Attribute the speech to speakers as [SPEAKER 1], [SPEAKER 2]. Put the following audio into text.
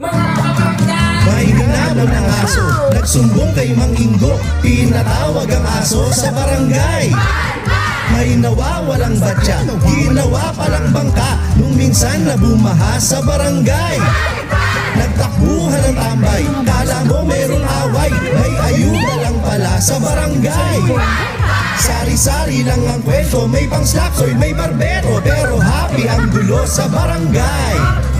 [SPEAKER 1] May hinabol ng aso, nagsumbong kay Mang Ingo, pinatawag ang aso sa barangay. May nawawalang batya, ginawa palang bangka, nung minsan na bumaha sa barangay. Nagtakbuhan ng tambay, kala mo merong away, may ayuda lang pala sa barangay. Sari-sari lang ang kwento, may pang may barbero, pero happy ang gulo sa barangay.